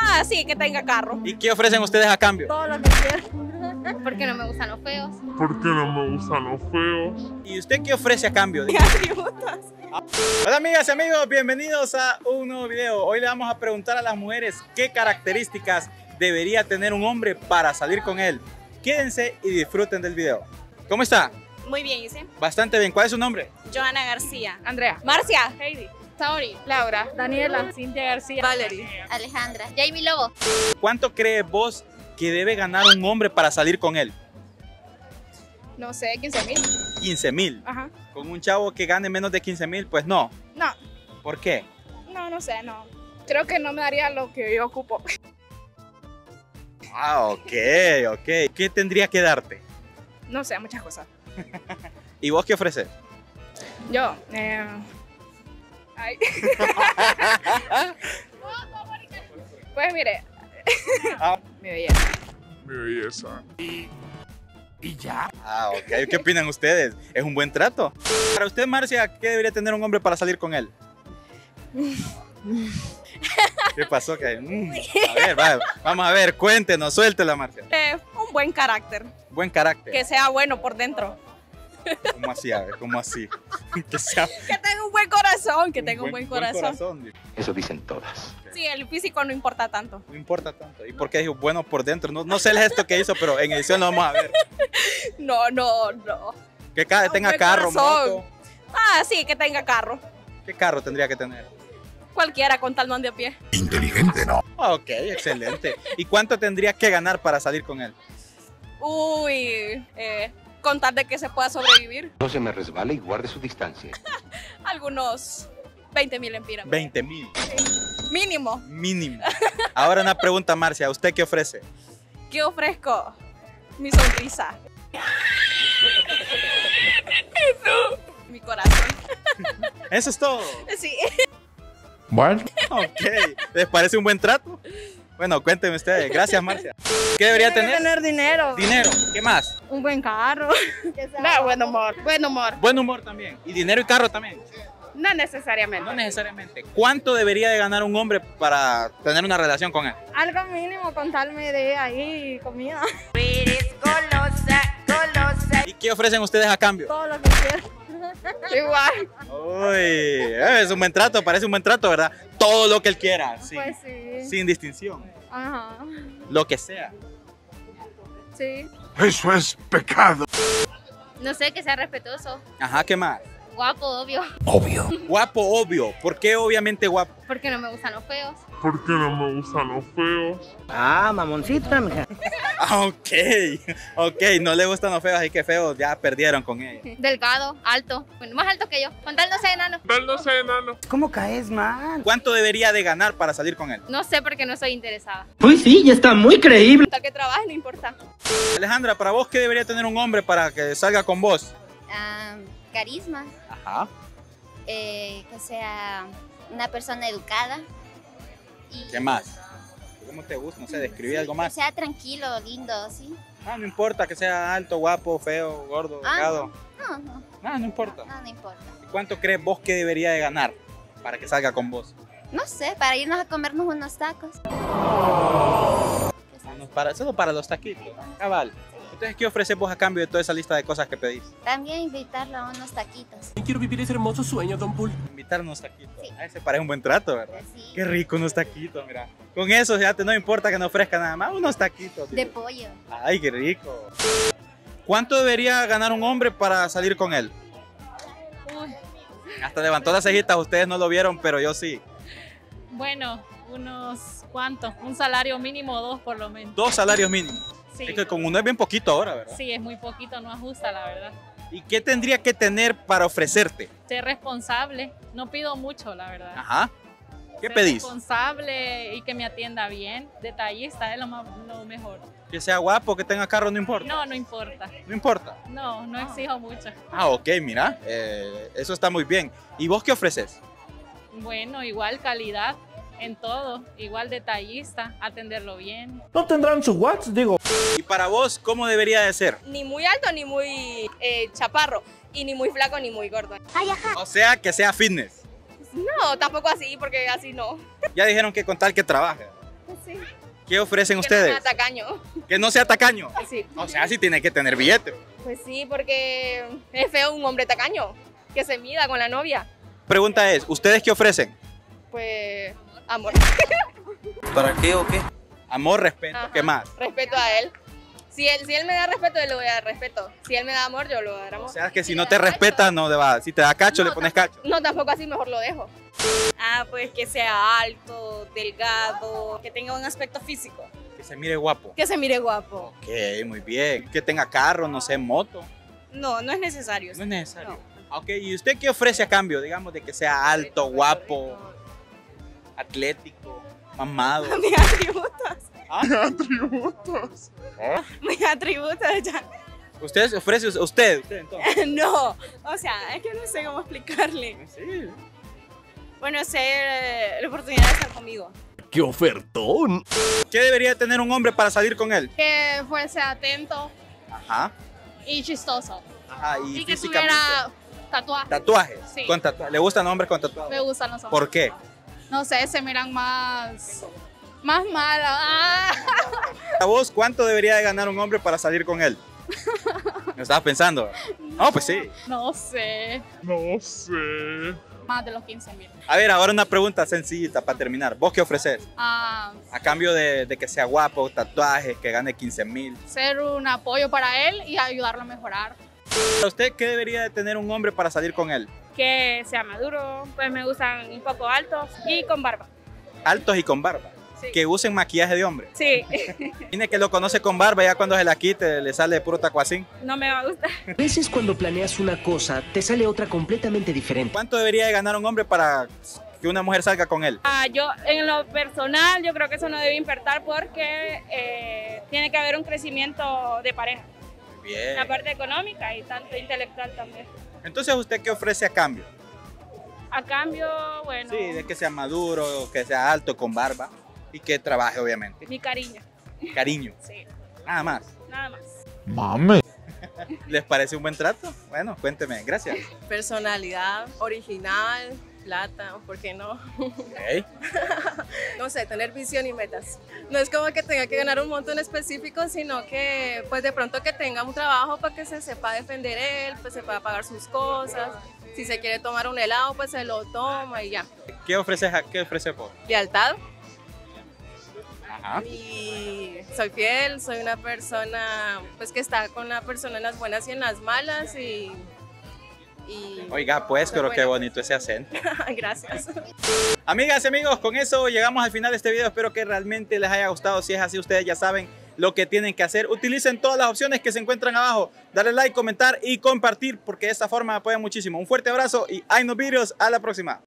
Ah, sí, que tenga carro. ¿Y qué ofrecen ustedes a cambio? Todo lo que quiera. Porque no me gustan los feos. ¿Por qué no me gustan los feos? ¿Y usted qué ofrece a cambio? Hola amigas y amigos, bienvenidos a un nuevo video. Hoy le vamos a preguntar a las mujeres qué características debería tener un hombre para salir con él. Quédense y disfruten del video. ¿Cómo está? Muy bien, Ise. Bastante bien. ¿Cuál es su nombre? Joana García. Andrea, Marcia. Heidi, Saori, Laura, Daniela. Cintia García, Valerie. Alejandra, Jamie Lobo. ¿Cuánto cree vos que debe ganar un hombre para salir con él? no sé, 15 mil. 15 mil. Ajá. Con un chavo que gane menos de 15 mil, pues no. No, ¿Por qué? no, no sé, no. Creo que no me daría lo que yo ocupo. Ah, ok, ok. ¿Qué tendría que darte? No sé, muchas cosas. ¿Y vos qué ofreces? Yo, eh... Ay. pues mire, Ah. mi belleza. Mi belleza. Ah, ok. ¿Qué opinan ustedes? ¿Es un buen trato? Para usted, Marcia, ¿qué debería tener un hombre para salir con él? ¿Qué pasó? ¿Qué? Mm, A ver, va, vamos a ver, cuéntenos, suéltela, Marcia. Eh, un buen carácter. Buen carácter. Que sea bueno por dentro. ¿Cómo así? A ver, ¿cómo así? que sea Que tenga un buen corazón. Que tenga un buen, corazón. Eso dicen todas. Sí, el físico no importa tanto. No importa tanto. ¿Y por qué dijo bueno por dentro? No, no sé el gesto que hizo, pero en edición lo vamos a ver. No, no, no. Que ca- Un tenga carro, moto. Ah, sí, que tenga carro. ¿Qué carro tendría que tener? Cualquiera con tal no ande a pie. Ah, ok, excelente. ¿Y cuánto tendría que ganar para salir con él? Uy, eh, con tal de que se pueda sobrevivir. No se me resbale y guarde su distancia. Algunos 20 mil empiras. 20 mil. Mínimo. Mínimo. Ahora una pregunta, Marcia. ¿Usted qué ofrece? ¿Qué ofrezco? Mi sonrisa. Mi corazón. Eso es todo. Sí. Bueno. Ok. ¿Les parece un buen trato? Bueno, cuéntenme ustedes. Gracias, Marcia. ¿Qué debería tener? tener dinero. Dinero. ¿Qué más? Un buen carro. No, buen humor, buen humor. Buen humor también. ¿Y dinero y carro también? No necesariamente. No necesariamente. ¿Cuánto debería de ganar un hombre para tener una relación con él? Algo mínimo con tal me dé ahí comida. ¿Y qué ofrecen ustedes a cambio? Todo lo que quiera. Igual. Uy, eh, es un buen trato, parece un buen trato, ¿verdad? Todo lo que él quiera, sí. Pues sí. sin distinción, Ajá. lo que sea. Sí. Eso es pecado. No sé, que sea respetuoso. Ajá, ¿qué más? Guapo, obvio. Guapo, obvio. ¿Por qué obviamente guapo? Porque no me gustan los feos. ¿Por qué no me gustan los feos? Ah, mamoncita, mija. Ah, ok, ok, no le gustan los feos, así que feos ya perdieron con ella. Delgado, alto. Bueno, más alto que yo. Con tal no sea enano. Tal no sé, enano. ¿Cómo caes mal? ¿Cuánto debería de ganar para salir con él? No sé porque no soy interesada. Pues sí, ya está muy creíble. Tal que trabaje no importa. Alejandra, para vos, ¿qué debería tener un hombre para que salga con vos? Ah, carisma. Ajá. eh, que sea una persona educada. Y ¿Qué más? ¿Cómo te gusta? No sé, describir algo Que más. sea tranquilo, lindo, ¿sí? Ah, no importa que sea alto, guapo, feo, gordo, Ah, delgado. No, no, No, no importa. no, no importa. ¿Y ¿Cuánto crees vos que debería de ganar para que salga con vos? No sé, para irnos a comernos unos tacos. Unos Para, solo para los taquitos. Cabal. Entonces, ¿qué ofreces vos a cambio de toda esa lista de cosas que pedís? También invitarlo a unos taquitos. Quiero vivir ese hermoso sueño, Don Pool. Invitar unos taquitos. Sí. A ese parece un buen trato, ¿verdad? Sí. Qué rico unos taquitos, mira. Con eso ya te no importa que no ofrezca nada más, unos taquitos. De pollo. Ay, qué rico. ¿Cuánto debería ganar un hombre para salir con él? Uy, Hasta levantó las cejitas, ustedes no lo vieron, pero yo sí. bueno, unos cuantos, un salario mínimo o dos por lo menos. Dos salarios mínimos. Sí, Es que con uno es bien poquito ahora, ¿verdad? sí, es muy poquito, no ajusta la verdad. ¿Y qué tendría que tener para ofrecerte? Ser responsable, no pido mucho la verdad. Ajá. ¿Qué Ser pedís? Responsable y que me atienda bien, detallista es lo, más, lo mejor. Que sea guapo, que tenga carro, no importa. No, no importa. No importa. No, no exijo mucho. Ah, ok, mira, eh, eso está muy bien. ¿Y vos qué ofreces? Bueno, igual calidad en todo, igual detallista, atenderlo bien. ¿No tendrán su WhatsApp? Digo. Y para vos, ¿cómo debería de ser? Ni muy alto ni muy eh, chaparro. Y ni muy flaco ni muy gordo. O sea, que sea fitness. No, tampoco así, porque así no. Ya dijeron que con tal que trabaje. Sí. sí. ¿Qué ofrecen Que no sea ustedes? tacaño. Que no sea tacaño. Sí. O sea, sí tiene que tener billete. Pues sí, porque es feo un hombre tacaño. Que se mida con la novia. Pregunta es, ¿ustedes qué ofrecen? Pues, amor. ¿Para qué o qué? Amor, respeto, Ajá. ¿qué más? Respeto a él. Si él, si él me da respeto, yo le voy a dar respeto. Si él me da amor, yo le voy a dar O amor. sea, que si no te respeta, no te va. Si te da cacho, le No, pones cacho. No, tampoco así, mejor lo dejo. Ah, pues que sea alto, delgado, que tenga un aspecto físico. Que se mire guapo. Que se mire guapo. Ok, muy bien. Que tenga carro, no sé, moto. No, no es necesario. No es necesario. Ok, ¿y usted qué ofrece a cambio? Digamos de que sea alto, guapo, atlético, mamado. Mis atributos. ¿Ah? Atributos. Mis atributos ya. ¿Usted ofrece usted? usted entonces? No, o sea, es que no sé cómo explicarle. Sí. Bueno, ser eh, la oportunidad de estar conmigo. ¡Qué ofertón! ¿Qué debería tener un hombre para salir con él? Que fuese atento Ajá. y chistoso. Ajá, y, Y que físicamente. tuviera tatuajes. Tatuajes. Sí. Con tatua- ¿Le gustan hombres con tatuajes? Me gustan los ojos. ¿Por qué? No sé, se miran más. Más malos. Ah. ¿A vos cuánto debería de ganar un hombre para salir con él? ¿Lo estabas pensando? No, pues sí. No sé. No sé. Más de los 15 mil. A ver, ahora una pregunta sencillita para terminar. ¿Vos qué ofreces? Ah, A cambio de, de que sea guapo, tatuajes, que gane 15 mil. ser un apoyo para él y ayudarlo a mejorar. ¿Para usted qué debería de tener un hombre para salir con él? Que sea maduro, pues me gustan un poco altos y con barba. Altos y con barba. Sí. Que usen maquillaje de hombre. Sí, Tiene que lo conoce con barba, ya cuando se la quite le sale puro tacuacín. no me va a gustar. A veces cuando planeas una cosa, te sale otra completamente diferente. ¿Cuánto debería de ganar un hombre para que una mujer salga con él? Ah, yo, en lo personal, yo creo que eso no debe importar porque eh, tiene que haber un crecimiento de pareja. Bien. La parte económica y tanto intelectual también. Entonces, ¿usted qué ofrece a cambio? A cambio, bueno, Sí, de que sea maduro, que sea alto, con barba y que trabaje, obviamente. mi cariño. Cariño, Sí, nada más. nada más. Mame. ¿Les parece un buen trato? Bueno, cuénteme, gracias. Personalidad, original, plata, ¿por qué no? No sé, tener visión y metas. No es como que tenga que ganar un monto en específico, sino que pues de pronto que tenga un trabajo para que se sepa defender él, pues se pueda pagar sus cosas. Si se quiere tomar un helado, pues se lo toma y ya. ¿Qué ofreces, qué ofrece vos? Lealtad. Ajá. Y soy fiel, soy una persona pues que está con la persona en las buenas y en las malas y... y Oiga, pues, pero qué bonito ese acento. Gracias. Amigas y amigos, con eso llegamos al final de este video. Espero que realmente les haya gustado. Si es así, ustedes ya saben lo que tienen que hacer. Utilicen todas las opciones que se encuentran abajo. Darle like, comentar y compartir porque de esta forma me apoyan muchísimo. Un fuerte abrazo y hay nos videos. A la próxima.